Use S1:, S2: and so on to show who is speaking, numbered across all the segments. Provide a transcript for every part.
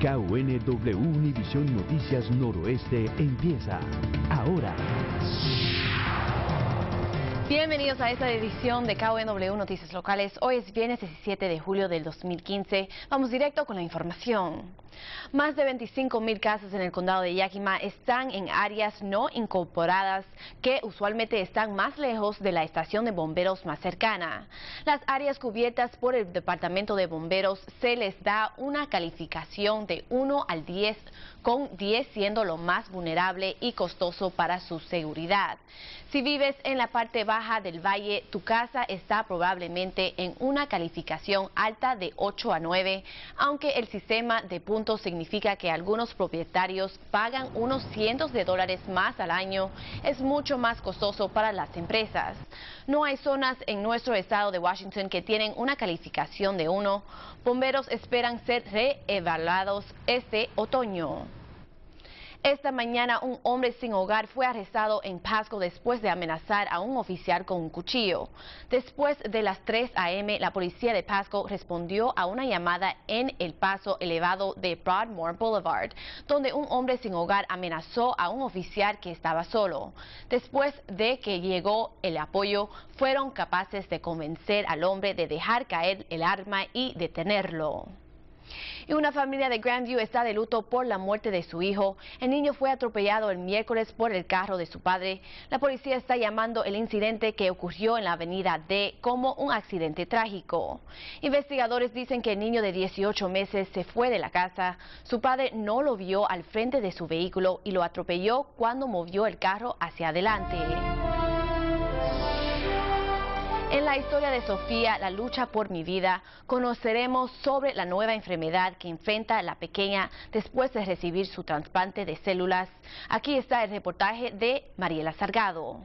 S1: KUNW Univisión Noticias Noroeste empieza ahora.
S2: Bienvenidos a esta edición de KNW Noticias Locales. Hoy es viernes 17 de julio del 2015. Vamos directo con la información. Más de 25 mil casas en el condado de Yakima están en áreas no incorporadas que usualmente están más lejos de la estación de bomberos más cercana. Las áreas cubiertas por el Departamento de Bomberos se les da una calificación de 1 al 10 con 10 siendo lo más vulnerable y costoso para su seguridad. Si vives en la parte baja del valle, tu casa está probablemente en una calificación alta de 8 a 9, aunque el sistema de puntos significa que algunos propietarios pagan unos cientos de dólares más al año, es mucho más costoso para las empresas. No hay zonas en nuestro estado de Washington que tienen una calificación de 1. Bomberos esperan ser reevaluados este otoño. Esta mañana un hombre sin hogar fue arrestado en Pasco después de amenazar a un oficial con un cuchillo. Después de las 3 a.m., la policía de Pasco respondió a una llamada en el paso elevado de Broadmoor Boulevard, donde un hombre sin hogar amenazó a un oficial que estaba solo. Después de que llegó el apoyo, fueron capaces de convencer al hombre de dejar caer el arma y detenerlo. Y una familia de Grandview está de luto por la muerte de su hijo. El niño fue atropellado el miércoles por el carro de su padre. La policía está llamando el incidente que ocurrió en la avenida D como un accidente trágico. Investigadores dicen que el niño de 18 meses se fue de la casa. Su padre no lo vio al frente de su vehículo y lo atropelló cuando movió el carro hacia adelante. En la historia de Sofía, la lucha por mi vida, conoceremos sobre la nueva enfermedad que enfrenta la pequeña después de recibir su trasplante de células. Aquí está el reportaje de Mariela Sargado.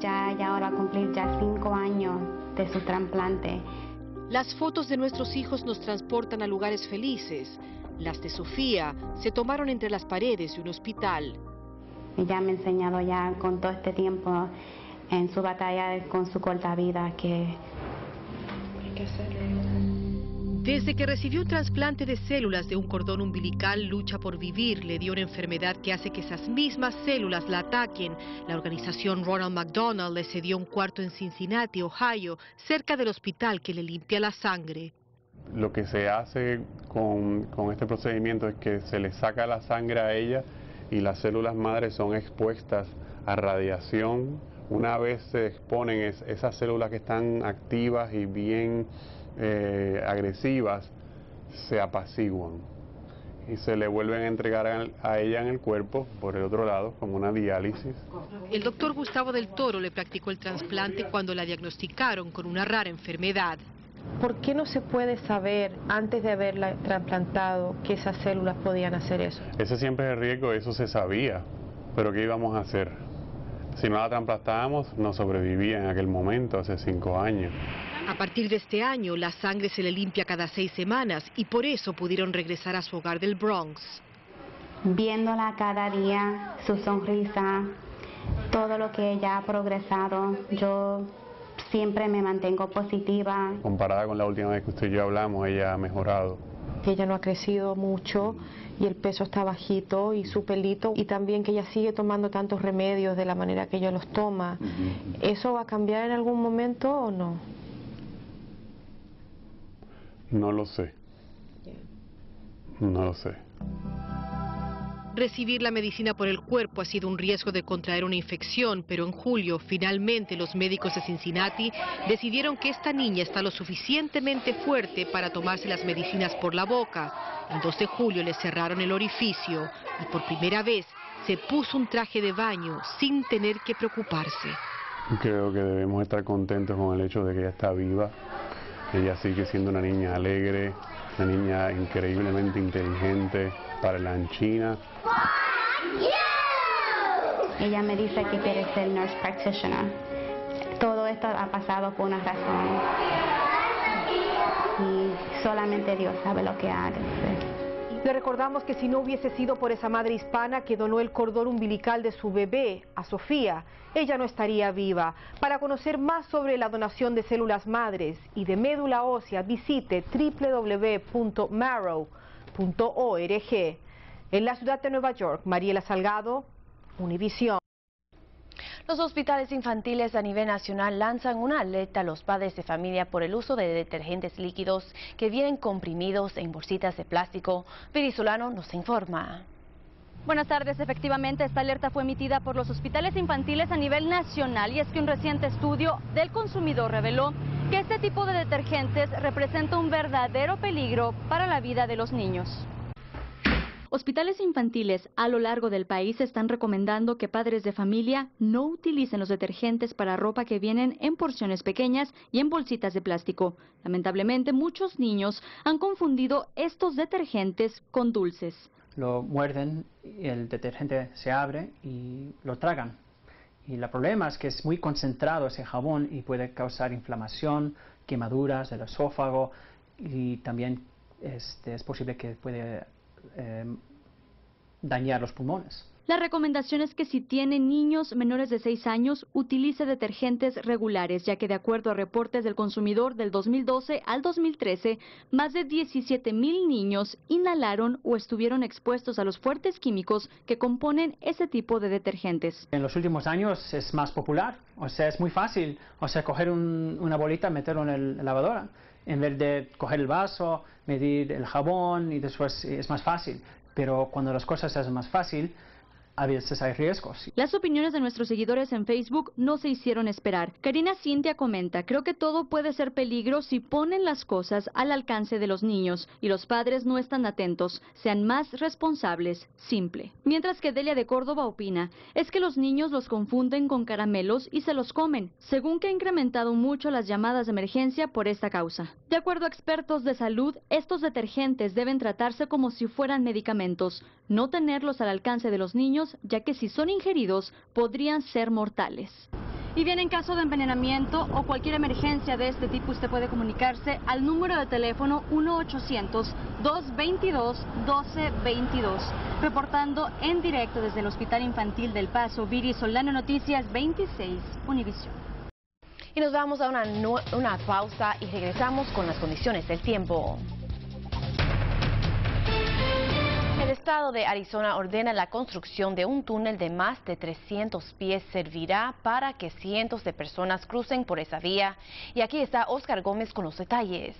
S3: Ya, ya ahora va a cumplir ya cinco años de su trasplante.
S4: Las fotos de nuestros hijos nos transportan a lugares felices. Las de Sofía se tomaron entre las paredes de un hospital.
S3: Ella me ha enseñado ya con todo este tiempo en su batalla con su corta vida que hay que hacerlo.
S4: Desde que recibió un trasplante de células de un cordón umbilical, lucha por vivir, le dio una enfermedad que hace que esas mismas células la ataquen. La organización Ronald McDonald le cedió un cuarto en Cincinnati, Ohio, cerca del hospital que le limpia la sangre.
S5: Lo que se hace con, con este procedimiento es que se le saca la sangre a ella y las células madres son expuestas a radiación. Una vez se exponen esas células que están activas y bien eh, agresivas, se apaciguan y se le vuelven a entregar a, ella en el cuerpo por el otro lado como una diálisis.
S4: El doctor Gustavo del Toro le practicó el trasplante cuando la diagnosticaron con una rara enfermedad.
S6: ¿Por qué no se puede saber antes de haberla trasplantado que esas células podían hacer eso?
S5: Ese siempre es el riesgo, eso se sabía, pero ¿qué íbamos a hacer? Si no la trasplantábamos, no sobrevivía en aquel momento, hace cinco años.
S4: A partir de este año, la sangre se le limpia cada seis semanas y por eso pudieron regresar a su hogar del Bronx.
S3: Viéndola cada día, su sonrisa, todo lo que ella ha progresado, yo siempre me mantengo positiva.
S5: Comparada con la última vez que usted y yo hablamos, ella ha mejorado.
S6: Ella no ha crecido mucho y el peso está bajito y su pelito y también que ella sigue tomando tantos remedios de la manera que ella los toma. ¿Eso va a cambiar en algún momento o no?
S5: No lo sé. No lo sé.
S4: Recibir la medicina por el cuerpo ha sido un riesgo de contraer una infección, pero en julio, finalmente, los médicos de Cincinnati decidieron que esta niña está lo suficientemente fuerte para tomarse las medicinas por la boca. El 2 de julio le cerraron el orificio y por primera vez se puso un traje de baño sin tener que preocuparse.
S5: Creo que debemos estar contentos con el hecho de que ella está viva. Ella sigue siendo una niña alegre, una niña increíblemente inteligente para la anchina.
S3: Ella me dice que quiere ser nurse practitioner. Todo esto ha pasado por una razón. Y solamente Dios sabe lo que hace.
S6: Le recordamos que si no hubiese sido por esa madre hispana que donó el cordón umbilical de su bebé a Sofía, ella no estaría viva. Para conocer más sobre la donación de células madres y de médula ósea, visite www.marrow.org. En la ciudad de Nueva York, Mariela Salgado, Univisión.
S2: Los hospitales infantiles a nivel nacional lanzan una alerta a los padres de familia por el uso de detergentes líquidos que vienen comprimidos en bolsitas de plástico. Viri Solano nos informa.
S7: Buenas tardes. Efectivamente, esta alerta fue emitida por los hospitales infantiles a nivel nacional y es que un reciente estudio del consumidor reveló que este tipo de detergentes representa un verdadero peligro para la vida de los niños. Hospitales infantiles a lo largo del país están recomendando que padres de familia no utilicen los detergentes para ropa que vienen en porciones pequeñas y en bolsitas de plástico. Lamentablemente, muchos niños han confundido estos detergentes con dulces.
S8: Lo muerden, el detergente se abre y lo tragan. Y el problema es que es muy concentrado ese jabón y puede causar inflamación, quemaduras del esófago y también este, es posible que puede Em, dañar los pulmones.
S7: La recomendación es que si tiene niños menores de 6 años, utilice detergentes regulares, ya que de acuerdo a reportes del consumidor del 2012 al 2013, más de 17 mil niños inhalaron o estuvieron expuestos a los fuertes químicos que componen ese tipo de detergentes.
S8: En los últimos años es más popular, o sea, es muy fácil, o sea, coger una bolita, meterlo en la lavadora en vez de coger el vaso, medir el jabón y después es más fácil. Pero cuando las cosas hacen más fácil, a veces hay riesgos.
S7: Las opiniones de nuestros seguidores en Facebook no se hicieron esperar. Karina Cintia comenta, creo que todo puede ser peligro si ponen las cosas al alcance de los niños y los padres no están atentos, sean más responsables, simple. Mientras que Delia de Córdoba opina, es que los niños los confunden con caramelos y se los comen, según que ha incrementado mucho las llamadas de emergencia por esta causa. De acuerdo a expertos de salud, estos detergentes deben tratarse como si fueran medicamentos, no tenerlos al alcance de los niños, ya que si son ingeridos podrían ser mortales. Y bien, en caso de envenenamiento o cualquier emergencia de este tipo, usted puede comunicarse al número de teléfono 1-800-222-1222. Reportando en directo desde el Hospital Infantil del Paso, Viri Solano Noticias 26, Univisión.
S2: Y nos vamos a una, una pausa y regresamos con las condiciones del tiempo. El estado de Arizona ordena la construcción de un túnel de más de 300 pies. Servirá para que cientos de personas crucen por esa vía. Y aquí está Oscar Gómez con los detalles.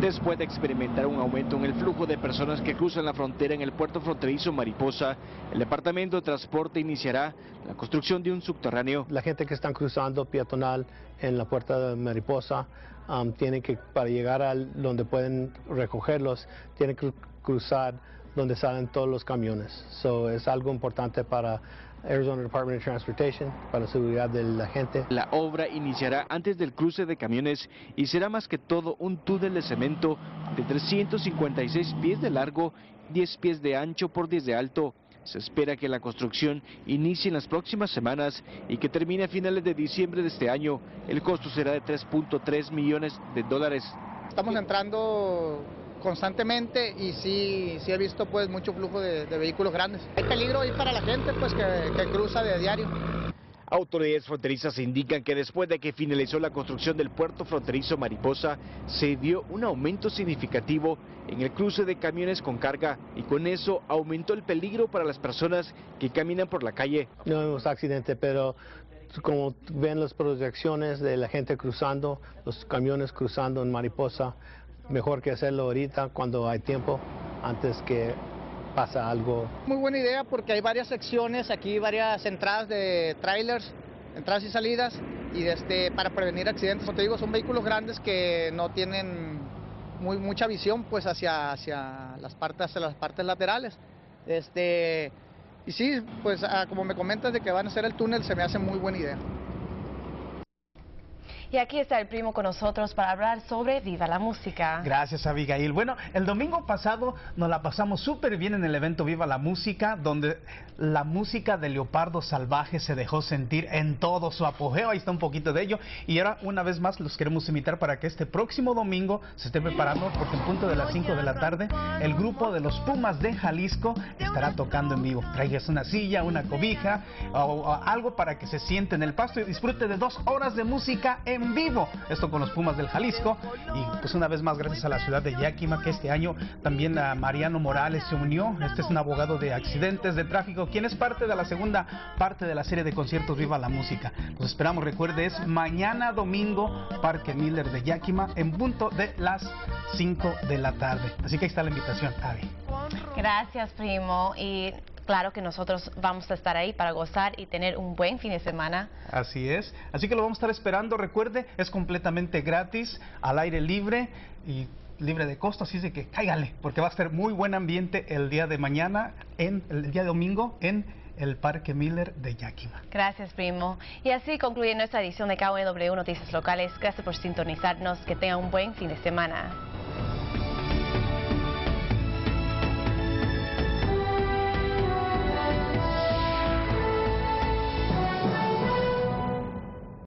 S9: Después de experimentar un aumento en el flujo de personas que cruzan la frontera en el puerto fronterizo Mariposa, el Departamento de Transporte iniciará la construcción de un subterráneo.
S10: La gente que está cruzando peatonal en la puerta de Mariposa um, tiene que, para llegar a donde pueden recogerlos, tienen que cruzar donde salen todos los camiones. So, es algo importante para Arizona Department of Transportation, para la seguridad de la gente.
S9: La obra iniciará antes del cruce de camiones y será más que todo un túnel de cemento de 356 pies de largo, 10 pies de ancho por 10 de alto. Se espera que la construcción inicie en las próximas semanas y que termine a finales de diciembre de este año. El costo será de 3.3 millones de dólares.
S11: Estamos entrando constantemente y sí, sí he visto pues mucho flujo de, vehículos grandes. Hay peligro ahí para la gente pues que, que cruza de diario.
S9: Autoridades fronterizas indican que después de que finalizó la construcción del puerto fronterizo Mariposa, se dio un aumento significativo en el cruce de camiones con carga y con eso aumentó el peligro para las personas que caminan por la calle.
S10: No vemos accidente, pero como ven las proyecciones de la gente cruzando, los camiones cruzando en Mariposa, mejor que hacerlo ahorita cuando hay tiempo, antes que pasa algo.
S11: Muy buena idea porque hay varias secciones, aquí varias entradas de trailers, entradas y salidas, y este, para prevenir accidentes. Como te digo, son vehículos grandes que no tienen muy, mucha visión pues hacia, hacia las, partes, hacia las partes laterales. Este, y sí, pues ah, como me comentas de que van a hacer el túnel, se me hace muy buena idea.
S2: Y aquí está el primo con nosotros para hablar sobre Viva la Música.
S12: Gracias, Abigail. Bueno, el domingo pasado nos la pasamos súper bien en el evento Viva la Música, donde la música de Leopardo Salvaje se dejó sentir en todo su apogeo. Ahí está un poquito de ello. Y ahora, una vez más, los queremos invitar para que este próximo domingo se esté preparando, porque en punto de las 5 de la tarde, el grupo de los Pumas de Jalisco estará tocando en vivo. Traigas una silla, una cobija o, o algo para que se siente en el pasto y disfrute de dos horas de música en vivo. Esto con los Pumas del Jalisco. Y pues una vez más, gracias a la ciudad de Yakima, que este año también a Mariano Morales se unió. Este es un abogado de accidentes de tráfico, quien es parte de la segunda parte de la serie de conciertos Viva la Música. Los esperamos, recuerde, es mañana domingo, Parque Miller de Yakima, en punto de las 5 de la tarde. Así que ahí está la invitación, Avi.
S2: Gracias, primo. Y claro que nosotros vamos a estar ahí para gozar y tener un buen fin de semana.
S12: Así es. Así que lo vamos a estar esperando. Recuerde, es completamente gratis, al aire libre y libre de costo, así de que cáigale, porque va a ser muy buen ambiente el día de mañana, en el día domingo, en el Parque Miller de Yakima.
S2: Gracias, primo. Y así concluye nuestra edición de KW Noticias Locales. Gracias por sintonizarnos. Que tengan un buen fin de semana.